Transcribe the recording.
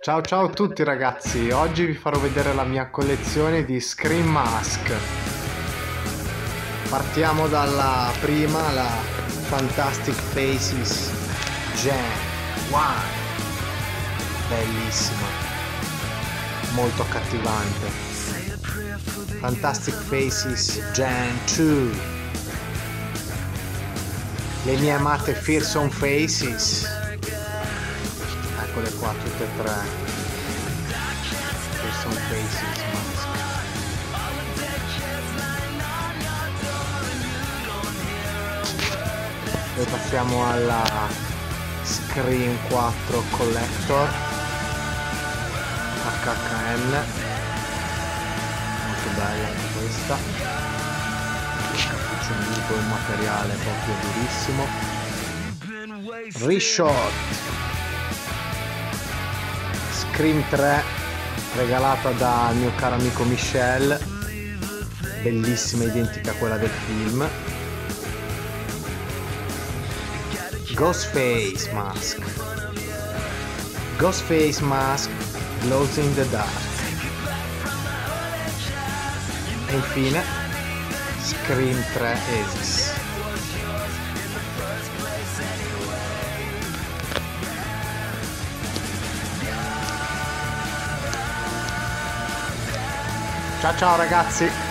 Ciao ciao a tutti ragazzi, oggi vi farò vedere la mia collezione di Scream Mask. Partiamo dalla prima, la Fantastic Faces Gen 1. Bellissima, molto accattivante. Fantastic Faces Gen 2. Le mie amate Fearsome Faces eccole qua tutte e tre. Che sono faces mask poi passiamo alla Screen 4 Collector HKN molto bella anche questa. Il cappuccino un materiale proprio durissimo. Reshot Scream 3 regalata dal mio caro amico Michel. Bellissima identica a quella del film. Ghostface Mask. Ghostface Mask Glows in the Dark. E infine Scream 3 Aces Ciao ciao ragazzi!